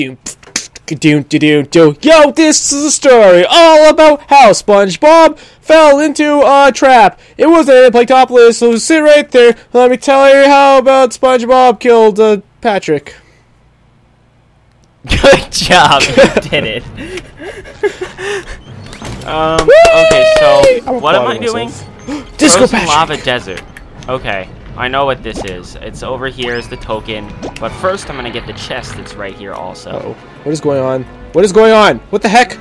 Doom. Doom, doom, doom. Yo, this is a story all about how SpongeBob fell into a trap. It wasn't a Planetopolis, so sit right there. Let me tell you how about SpongeBob killed uh, Patrick. Good job. You did it. um, okay, so I'm what am I applauding doing? myself. Disco Frozen Patrick. Lava Desert. Okay, I know what this is. It's over here is the token, but first I'm gonna get the chest that's right here also. Uh-oh. What is going on? What is going on? What the heck?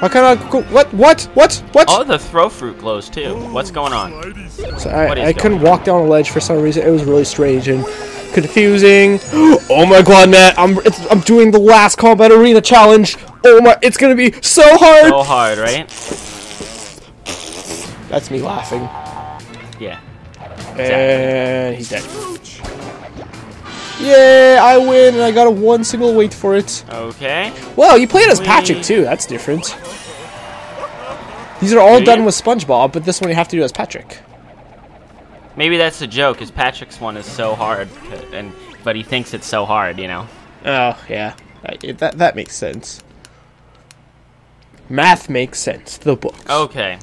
How can I go? What? What? What? What? Oh, the throw fruit glows too. What's going on? So I, I couldn't going walk down a ledge for some reason. It was really strange and confusing. Oh my god, Matt! I'm it's, I'm doing the last combat arena challenge. Oh my! It's gonna be so hard. So hard, right? That's me laughing. Yeah. And he's dead. Yeah, I win, and I got a one single wait for it. Okay. Well, you played as Whee. Patrick too. That's different. These are all Do done you? with SpongeBob, but this one you have to do as Patrick. Maybe that's the joke, because Patrick's one is so hard, and but he thinks it's so hard, you know. Oh yeah, I- it- that that makes sense. Math makes sense. The books. Okay.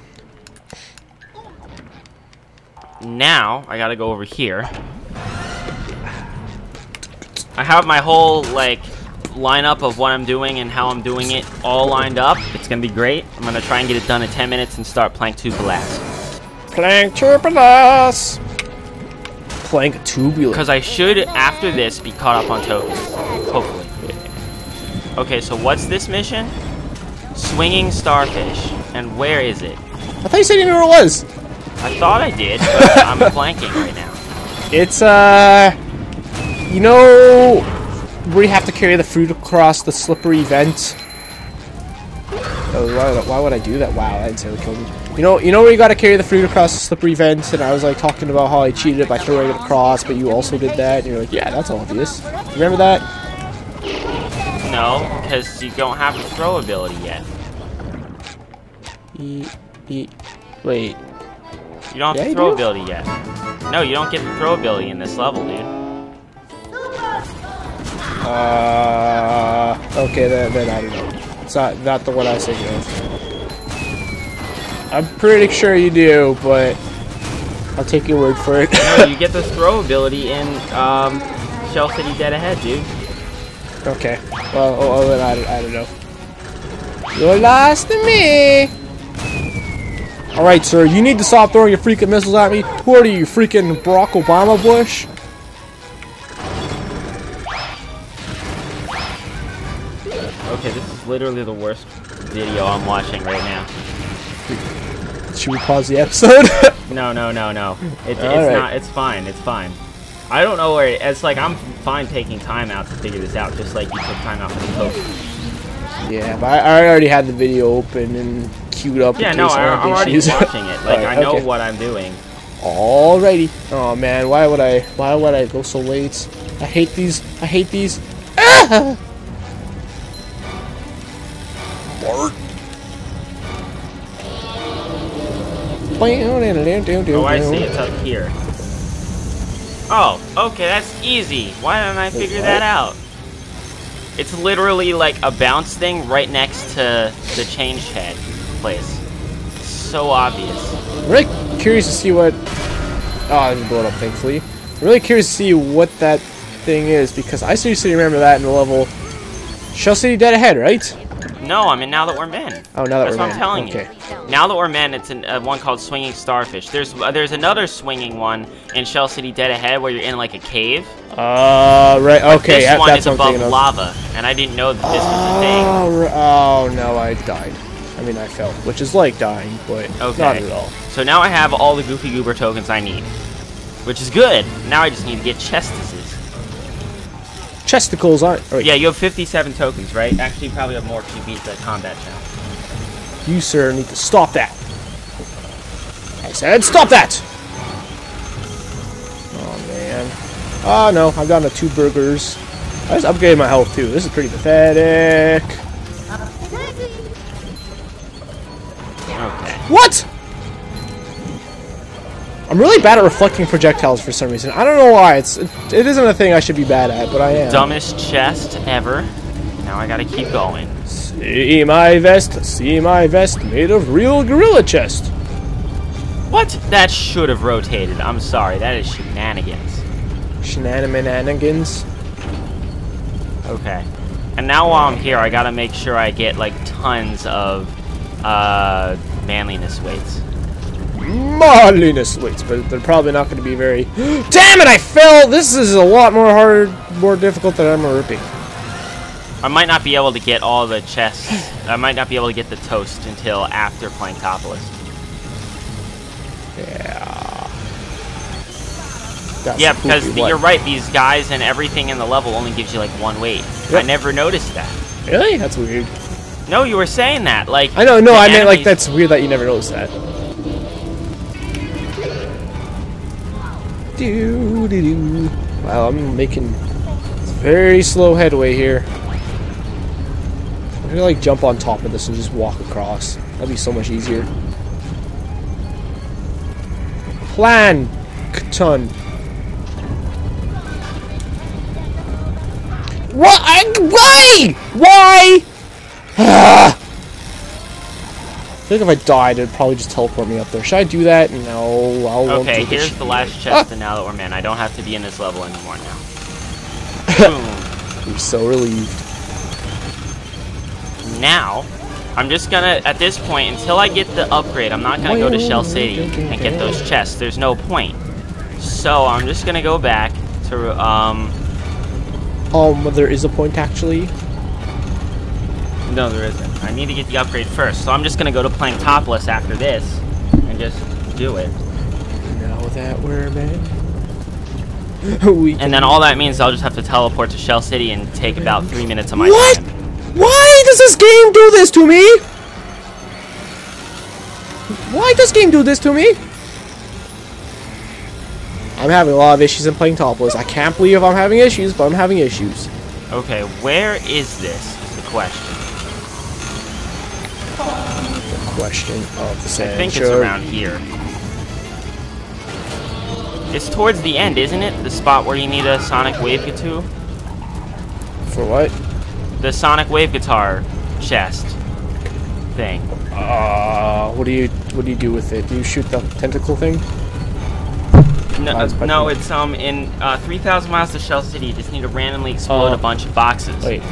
Now I gotta go over here. I have my whole like lineup of what I'm doing and how I'm doing it all lined up. It's gonna be great. I'm gonna try and get it done in 10 minutes and start Plank 2 Blast. Plank turbulus. Plank tubular. Because I should, after this, be caught up on tokens. Hopefully. Okay, so what's this mission? Swinging Starfish. And where is it? I thought you said you knew where it was. I thought I did, but I'm blanking right now. It's uh, you know, where you have to carry the fruit across the slippery vent. Oh, why, why would I do that? Wow, that insanely killed me. You know, you know where you got to carry the fruit across the slippery vent, and I was like talking about how I cheated it by throwing it across, but you also did that, and you're like, yeah, that's obvious. Remember that? No, because you don't have the throw ability yet. E, e, wait. You don't have Yeah, the throw ability yet. No, you don't get the throw ability in this level, dude. Uh, okay, then, then I don't know. It's not not the one I of. I'm pretty sure you do, but I'll take your word for it. No, you get the throw ability in um, Shell City Dead Ahead, dude. okay. Well, oh, oh, then I, I don't know. You're lost to me. All right, sir. You need to stop throwing your freaking missiles at me. Who are you, freaking Barack Obama Bush? Okay, this is literally the worst video I'm watching right now. Should we pause the episode? No, no, no, no. It, it's Alright. not. It's fine. It's fine. I don't know where. It, it's like I'm fine taking time out to figure this out, just like you took time out for the token. yeah, but I, I already had the video open and queued up. Yeah, no, I, I'm already watching it. Like Alright, I know okay. what I'm doing. Alrighty. Oh man, why would I? Why would I go so late? I hate these. I hate these. Ah! Bart. Oh, I see. It's up here. Oh, okay, that's easy. Why didn't I figure that out? It's literally like a bounce thing right next to the change head place. So obvious. I'm really curious to see what. Oh, I didn't blow it up, thankfully. I'm really curious to see what that thing is because I seriously remember that in the level. Shell City Dead Ahead, right? No, I mean now that we're men. Oh, now that That's we're what I'm men. telling okay. you. Now that we're men, it's an, uh, one called Swinging Starfish. There's uh, there's another swinging one in Shell City Dead Ahead where you're in like a cave. Uh, right. Okay, this one that's is above lava, and I didn't know that this was a thing. Oh, oh no, I died. I mean, I fell, which is like dying, but Okay. not at all. So now I have all the Goofy Goober tokens I need, which is good. Now I just need to get chestises. Chesticles aren't. Oh, Yeah, you have 57 tokens, right? Actually, you probably have more if you beat the combat challenge. You, sir, need to stop that. I said, stop that! Oh, man. Oh, no, I've gotten to two burgers. I just upgraded my health, too. This is pretty pathetic. What? I'm really bad at reflecting projectiles for some reason. I don't know why. It's it, it isn't a thing I should be bad at, but I am. Dumbest chest ever. Now I gotta keep going. See my vest, see my vest, made of real gorilla chest. What? That should have rotated. I'm sorry, that is shenanigans. Shenanigans. Okay. And now while I'm here, I gotta make sure I get, like, tons of, uh, manliness weights. Manliness weights, but they're probably not going to be very... Damn it, I fell! This is a lot more hard, more difficult than I'm ripping. I might not be able to get all the chests. I might not be able to get the toast until after Planktopolis. Yeah. Yeah, because the, you're right. These guys and everything in the level only gives you like one weight. Yep. I never noticed that. Really? That's weird. No, you were saying that. Like I know, no, I meant like that's weird that you never noticed that. Do do do. Wow, I'm making very slow headway here. I'm gonna like jump on top of this and just walk across. That'd be so much easier. Plan, ton. What? I, why? Why? Ah! I think if I died, it'd probably just teleport me up there. Should I do that? No, I won't Okay, here's the last Ah! chest, and now that we're men, I don't have to be in this level anymore now. Boom. I'm so relieved. Now, I'm just gonna, at this point, until I get the upgrade, I'm not gonna go to Shell City and get those chests. There's no point. So, I'm just gonna go back to, um, Um, there is a point actually. No, there isn't. I need to get the upgrade first. So, I'm just gonna go to Planktopolis after this and just do it. Now that we're men, we And then all that means I'll just have to teleport to Shell City and take about three minutes of my What? time. Why does this game do this to me? Why does game do this to me? I'm having a lot of issues in playing topless. I can't believe I'm having issues, but I'm having issues. Okay, where is this? Is the question. Question of the I think it's around here. It's towards the end, isn't it? The spot where you need a sonic wave guitar? For what? The sonic wave guitar chest thing. Uh, what do you what do you do with it? Do you shoot the tentacle thing? No, it's no, it's um in uh, 3,000 miles to Shell City. You just need to randomly explode Oh. a bunch of boxes. Wait.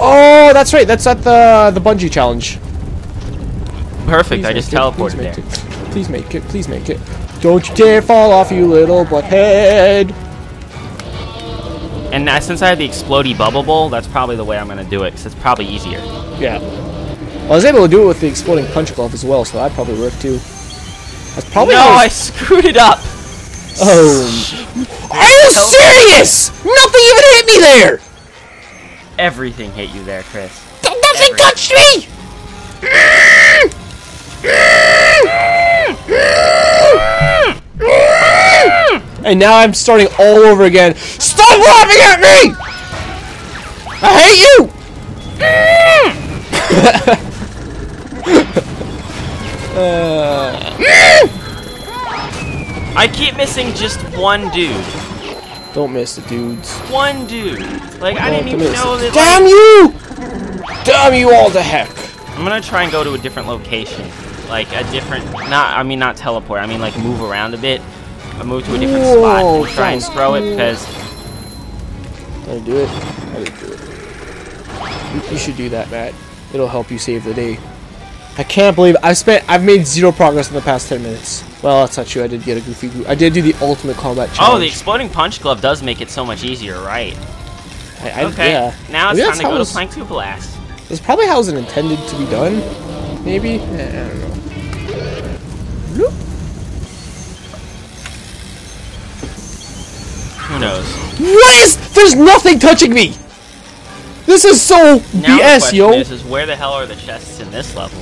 Oh, that's right. That's at the the bungee challenge. Perfect. Please I just it, teleported please make there. It. Please make it. Please make it. Don't you dare fall off, you little butthead. And uh, since I have the explodey bubble bowl, that's probably the way I'm gonna do it, because it's probably easier. Yeah. Well, I was able to do it with the exploding punch glove as well, so that probably worked too. That's probably no, I screwed it up. Oh. Are you serious? Nothing even hit me there. Everything hit you there, Chris. Th- Nothing touched me. And now I'm starting all over again. Stop laughing at me! I hate you! I keep missing just one dude. Don't miss the dudes. One dude. Like I didn't even know that. Damn like- you! Damn you all to heck! I'm gonna try and go to a different location, like a different. Not, I mean not teleport. I mean like move around a bit. I move to a different spot and try and throw it cool. because I do it. I didn't do it. You, you should do that, Matt. It'll help you save the day. I can't believe I've spent. I've made zero progress in the past ten minutes. Well, that's not true. I did get a goofy. goo- I did do the ultimate combat challenge. oh, the exploding punch glove does make it so much easier, right? I, I, Okay. Yeah. Now it's Maybe time that's to how go it to was- Planktopolis. That's probably how it was intended to be done. Maybe. I don't know. Bloop. Who knows? What is? There's nothing touching me. This is so Now the BS, question yo. is, is where the hell are the chests in this level?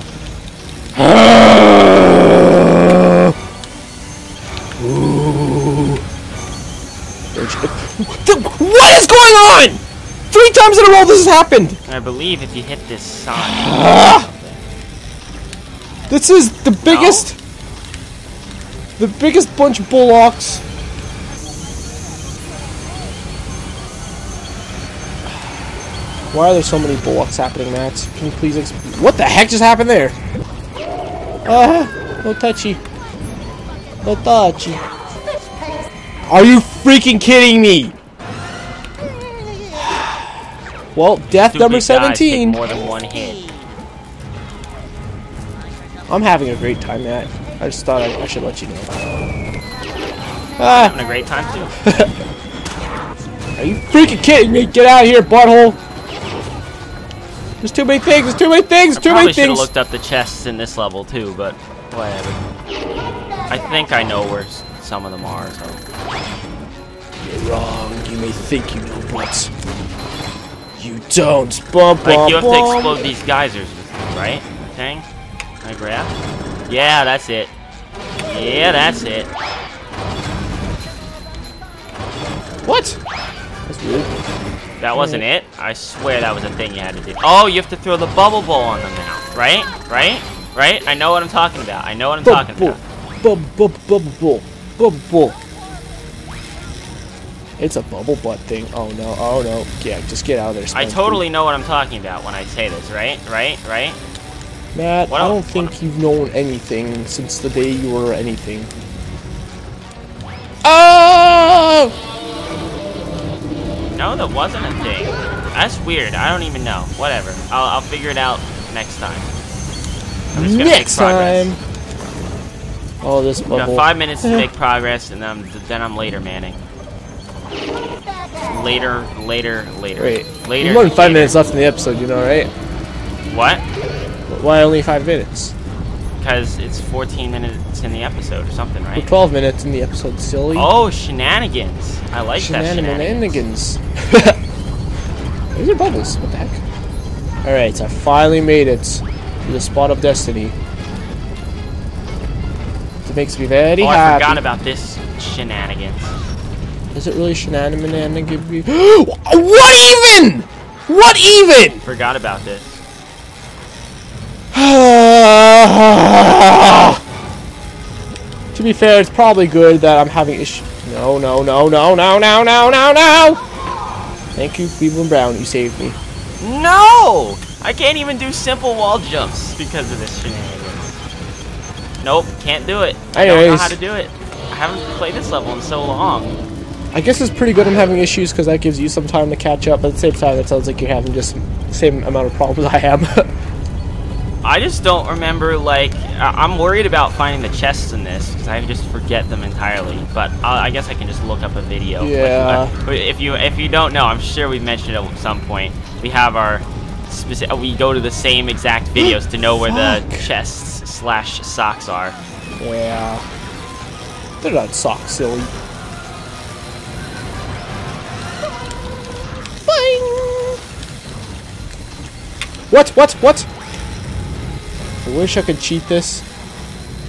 What is going on? Three times in a row this has happened. I believe if you hit this sign, Ah! This is the biggest, the biggest bunch of bullocks. Why are there so many bullocks happening, Matt? Can you please exp- What the heck just happened there? Ah, no touchy. No touchy. Are you freaking kidding me? Well, death Stupid number 17. more than one hit. I'm having a great time, Matt. I just thought I, I should let you know. Ah, Having a great time too. are you freaking kidding me? Get out of here, butthole! There's too many things. There's too many things. Too Probably many should have things. looked up the chests in this level too, but whatever. I think I know where some of them are. So. You're wrong. You may think you know what. You don't. Bum, bum, Like you have to explode these geysers, right? Thing. I grab? Yeah, that's it. Yeah, that's it. What? That's weird. That wasn't it. I swear that was a thing you had to do. Oh, you have to throw the bubble ball on them now, right? Right? Right? I know what I'm talking about. I know what I'm talking Bubble, about. bubble, bubble, bubble, bubble. It's a bubble butt thing. Oh no! Oh no! Yeah, just get out of there. I totally know what I'm talking about when I say this, right? Right? Right? Matt, I don't think you've known anything since the day you were anything. Oh! No, that wasn't a thing. That's weird. I don't even know. Whatever. I'll, I'll figure it out next time. I'm just gonna Next time. Oh, this We got five minutes to make progress, and then I'm, then I'm later manning. Later, later, later. Wait, later. more than five later. minutes left in the episode, you know, right? What? Why only five minutes? Because it's 14 minutes in the episode or something, right? 12 minutes in the episode, silly. Oh, shenanigans. I like that shenanigans. Shenanigans. These are bubbles. What the heck? Alright, I finally made it to the spot of destiny. It makes me very Oh, I happy. forgot about this shenanigans. Is it really shenanigans? what even? What even? Forgot about this. to be fair, it's probably good that I'm having issues. No, no, no, no, no, no, no, no, no! Thank you, Cleveland Brown. You saved me. No! I can't even do simple wall jumps because of this shenanigans. Nope, can't do it. I don't know how to do it. I haven't played this level in so long. I guess it's pretty good I'm having issues because that gives you some time to catch up. But at the same time, it sounds like you're having just the same amount of problems I am. I just don't remember, like, I- I'm worried about finding the chests in this because I just forget them entirely. But i I guess I can just look up a video. Yeah. uh, if you if you don't know, I'm sure we've mentioned it at some point. We have our specific. We go to the same exact videos to know where the chests slash socks are. yeah. They're not socks, silly. Boing! What? What? What? I wish I could cheat this.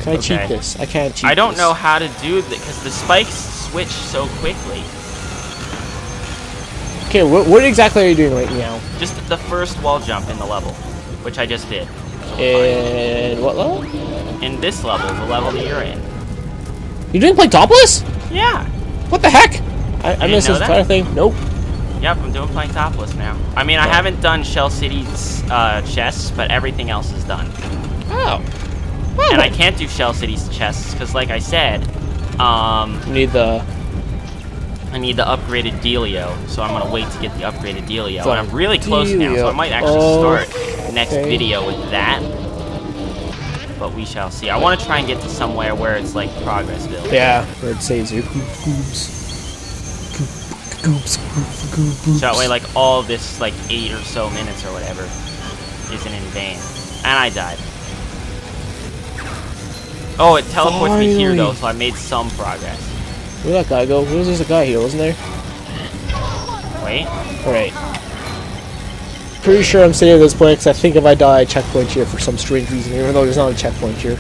Can I cheat this? I can't cheat I don't this. know how to do that because the spikes switch so quickly. Okay, what, what exactly are you doing right now? Just the first wall jump in the level, which I just did. And what level? In this level, the level that you're in. You're doing play topless? Yeah. What the heck? I, I missed this that? entire thing. Nope. Yep, I'm doing playing topless now. I mean, I haven't done Shell City's uh, chests, but everything else is done. Oh. Oh, And I can't do Shell City's chests because, like I said, um, You need the. I need the upgraded Delio, so I'm gonna wait to get the upgraded Delio. And I'm really close now, so I might actually Oh, start next okay. video with that. But we shall see. I want to try and get to somewhere where it's like progress build. Yeah, where it your goop goops. Goop, goops, goop, goop, goops. So that way, like all this, like eight or so minutes or whatever, isn't in vain. And I died. Oh, it teleports me here though, so I made some progress. Where'd that guy go? There was just a guy here, wasn't there? Wait. Alright. Pretty sure I'm sitting at this point because I think if I die, I checkpoint here for some strange reason, even though there's not a checkpoint here.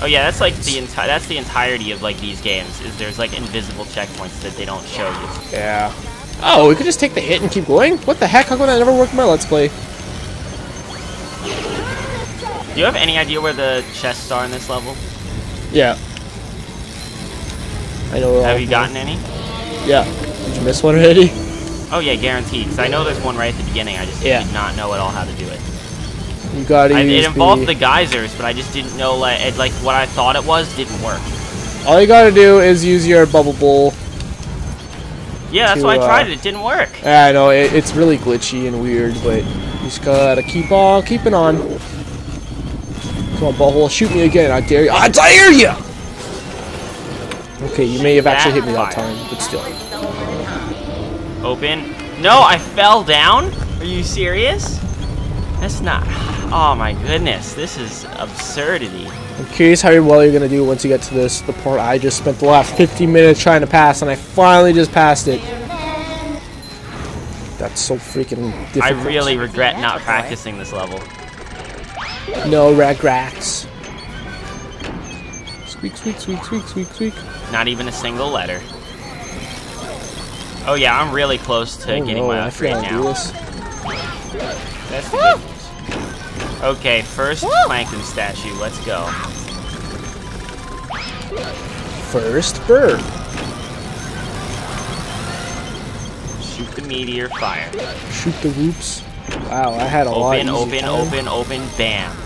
Oh yeah, that's like the entire. That's the entirety of like these games. Is there's like invisible checkpoints that they don't show you. Yeah. Oh, we could just take the hit and keep going? What the heck? How come that never worked in my Let's Play? Do you have any idea where the chests are in this level? Yeah. I know Have you gotten any? Yeah. Did you miss one already? Oh yeah, guaranteed. Because I know there's one right at the beginning. I just Yeah. did not know at all how to do it. You gotta it involved the, the geysers, but I just didn't know like it, like what I thought it was didn't work. All you gotta do is use your bubble bowl. Yeah, that's To, why I tried uh, it. It didn't work. Yeah, I know it, it's really glitchy and weird, but you just gotta keep on keeping on. Come on, butthole, shoot me again! I dare you! I dare you! Okay, you may have actually hit me that time, but still. Open. No, I fell down. Are you serious? That's not. Oh my goodness, this is absurdity. I'm curious how well you're gonna do once you get to this. The part I just spent the last 50 minutes trying to pass, and I finally just passed it. That's so freaking I really regret not practicing this level. No regrets. Squeak, squeak, squeak, squeak, squeak, squeak. Not even a single letter. Oh yeah, I'm really close to oh getting no, my I upgrade forgot to do now. this. That's the good. Okay, first plankton statue. Let's go. First bird. Shoot the meteor fire. Shoot the whoops. Wow, I had a lot. Open, open, open, open, bam.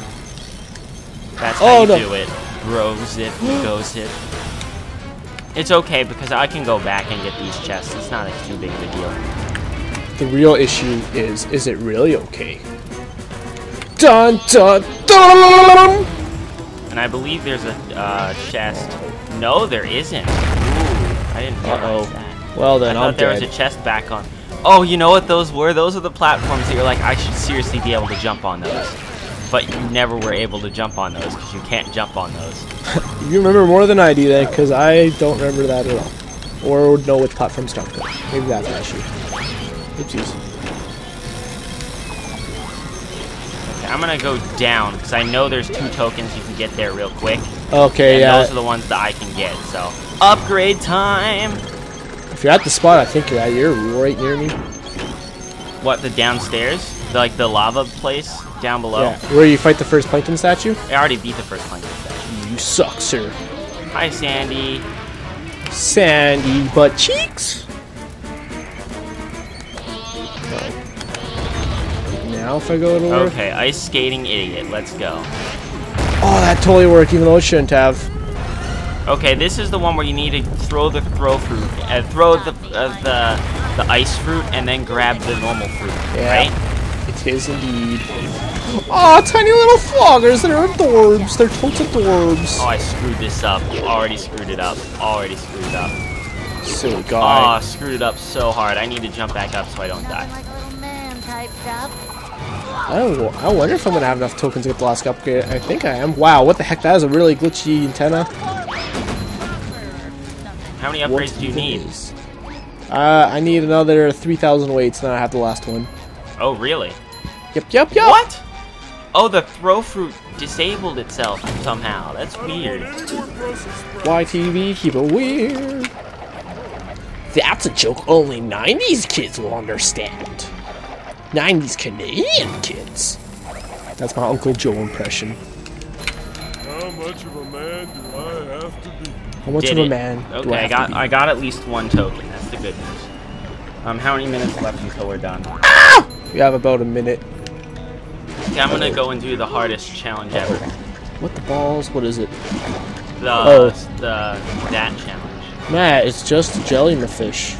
That's Oh, how you no. do it. Bro zip, go zip. It's okay because I can go back and get these chests. It's not a too big of a deal. The real issue is, is it really okay? Dun dun dun! And I believe there's a uh, chest. No, there isn't. Ooh, I didn't realize Uh-oh. that. Well then, I thought I'm there dead. was a chest back on. Oh, you know what those were? Those are the platforms that you're like, I should seriously be able to jump on those. But you never were able to jump on those because you can't jump on those. You remember more than I do then, because I don't remember that at all. Or know which platforms talk about. Maybe that's an issue. Oopsies. Okay, I'm gonna go down because I know there's two tokens you can get there real quick. Okay, and yeah. those are the ones that I can get. So upgrade time. If you're at the spot, I think you're at. You're right near me. What the downstairs? The, like the lava place down below. Yeah. Where you fight the first plankton statue? I already beat the first plankton statue. You suck, sir. Hi, Sandy. Sandy butt cheeks. Oh. Now if I go to. Okay, ice skating idiot. Let's go. Oh, that totally worked, even though it shouldn't have. Okay, this is the one where you need to throw the throw fruit, uh, throw the uh, the the ice fruit, and then grab the normal fruit. Yeah. Right? It is indeed. Oh, tiny little floggers. They're adorbs. They're totes adorbs. Oh, I screwed this up. Already screwed it up. Already screwed it up. Silly Oh, screwed it up so hard. I need to jump back up so I don't die. Like little man type stuff. I, don't know, I wonder if I'm gonna have enough tokens to get the last upgrade. I think I am. Wow, what the heck? That is a really glitchy antenna. How many upgrades do you need? Uh, I need another 3,000 weights, then I have the last one. Oh, really? Yep, yep, yep. What? Oh, the throw fruit disabled itself somehow. That's weird. YTV, keep it weird. That's a joke only 90s kids will understand. 90s Canadian kids. That's my Uncle Joe impression. How much of a man How much Did of a it. man Okay, do I I got? I got at least one token. That's the good news. Um, how many minutes left until we're done? We have about a minute. Okay, I'm gonna go and do the hardest challenge ever. What the balls? What is it? The Oh. the that challenge. Matt, it's just jelly in the fish.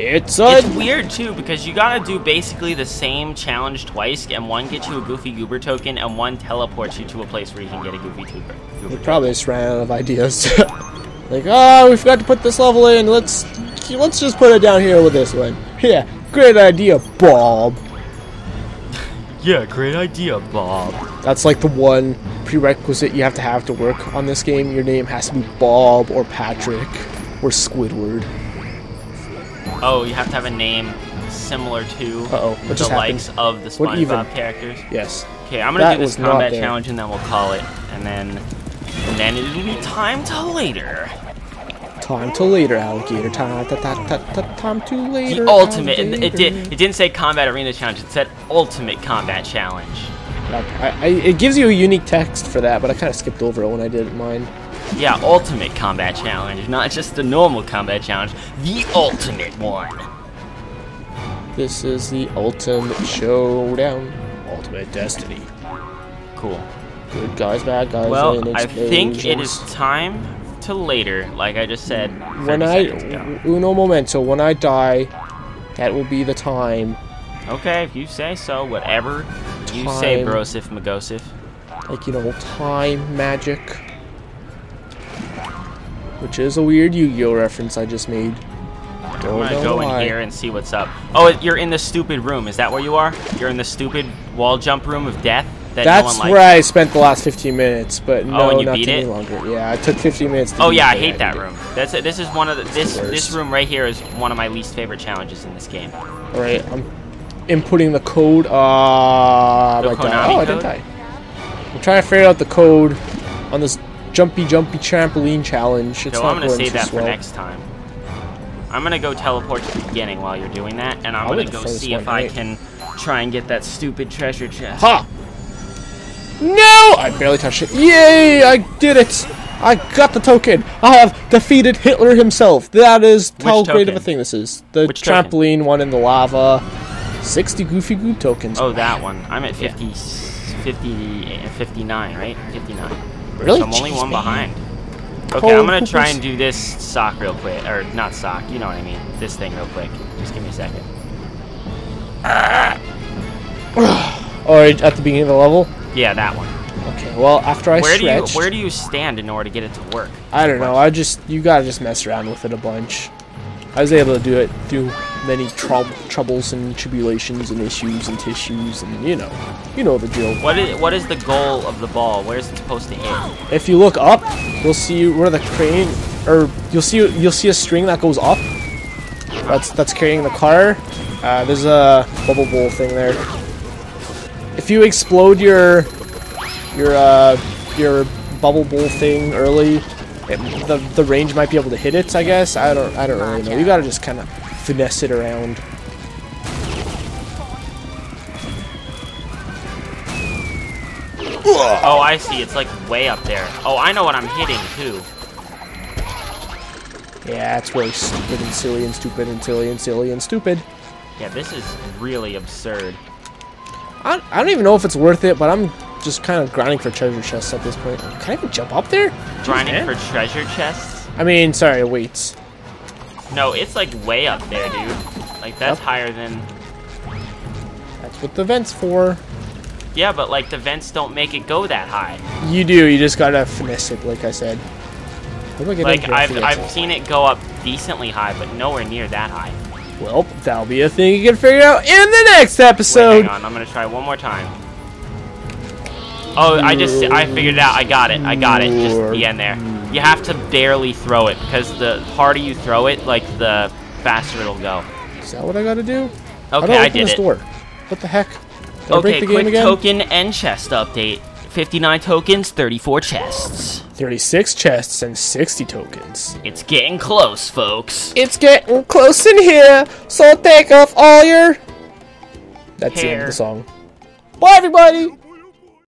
It's a It's weird too because you gotta do basically the same challenge twice, and one gets you a Goofy Goober token, and one teleports you to a place where you can get a Goofy Goober. They probably just ran out of ideas. like, oh, we forgot to put this level in. Let's let's just put it down here with this one. Yeah, great idea, Bob. Yeah, great idea, Bob. That's like the one prerequisite you have to have to work on this game. Your name has to be Bob or Patrick or Squidward. Oh, you have to have a name similar to Uh-oh, what the just happened? likes of the What even? SpongeBob characters. Yes. Okay, I'm gonna That do this was not combat there. challenge and then we'll call it, and then and then it'll be time to later. Time to later, alligator. Time, ta, ta, ta, ta, time to later. The ultimate. It, it did. It didn't say combat arena challenge. It said ultimate combat challenge. I, I, it gives you a unique text for that, but I kind of skipped over it when I did mine. Yeah, ultimate combat challenge, not just the normal combat challenge, the ultimate one. This is the ultimate showdown. Ultimate destiny. Cool. Good guys, bad guys. Well, and I think it is time to later, like I just said. When I ago. uno momento, when I die, that will be the time. Okay, if you say so, whatever you say, Time. Brosif Magosif. Like you know, time magic, which is a weird Yu-Gi-Oh reference I just made. I'm gonna go why. in here and see what's up. Oh, you're in the stupid room. Is that where you are? You're in the stupid wall jump room of death that no That's one where I spent the last 15 minutes, but no, Oh, and you not beat any it? longer. Yeah, I took 15 minutes. To Oh yeah, I hate that beat it. room. That's it. This is one of the this the this room right here is one of my least favorite challenges in this game. All right, I'm inputting the code. Uh, The. Konami Oh, I didn't die. I'm trying to figure out the code on this jumpy, jumpy trampoline challenge. It's So I'm gonna going save that for next time. I'm gonna go teleport to the beginning while you're doing that, and I'm gonna go see if I can try and get that stupid treasure chest. Ha! No! I barely touched it. Yay! I did it! I got the token! I have defeated Hitler himself! That is how great of a thing this is. The Which token? trampoline one in the lava. 60 Goofy Goo tokens. Oh, that one. I'm at 50, 50 eh, 59, right? 59. Really? So I'm only Jeez, one man. behind. Okay, I'm gonna try and do this sock real quick, or not sock. You know what I mean? This thing real quick. Just give me a second. Right at the beginning of the level? Yeah, that one. Okay, well, after I Where do you where do you stand in order to get it to work? I don't know. I just you gotta just mess around with it a bunch. I was able to do it through many trou- troubles and tribulations and issues and tissues and you know, you know the drill. What is what is the goal of the ball? Where's it supposed to hit? If you look up, you'll see where the crane, or you'll see you'll see a string that goes up. That's that's carrying the car. Uh, there's a bubble bowl thing there. If you explode your your uh, your bubble bowl thing early, it, the the range might be able to hit it. I guess I don't I don't really know. You gotta just kind of finesse it around. Oh, I see. It's like way up there. Oh, I know what I'm hitting too. Yeah, it's really stupid and silly and stupid and silly and silly and stupid. Yeah, this is really absurd. I, I don't even know if it's worth it, but I'm just kind of grinding for treasure chests at this point. Can I even jump up there? Jeez, Grinding man. for treasure chests? I mean, sorry, weights. No, it's like way up there, dude. Like that's Yep. higher than. That's what the vent's for. Yeah, but like the vents don't make it go that high. You do, you just gotta finesse it, like I said. I Like in here? I I've I've seen it go up decently high, but nowhere near that high. Well, that'll be a thing you can figure out in the next Wait, episode. hang on. I'm gonna try one more time. Oh, I just I figured it out. I got it. I got it. Just the end there. You have to barely throw it because the harder you throw it, like the faster it'll go. Is that what I gotta do? Okay, I I did this it. door? What the heck? Did Okay, break the game quick again? token and chest update. 59 tokens, 34 chests. 36 chests and 60 tokens. It's getting close, folks. It's getting close in here, so take off all your. That's the end of the song. Bye, everybody!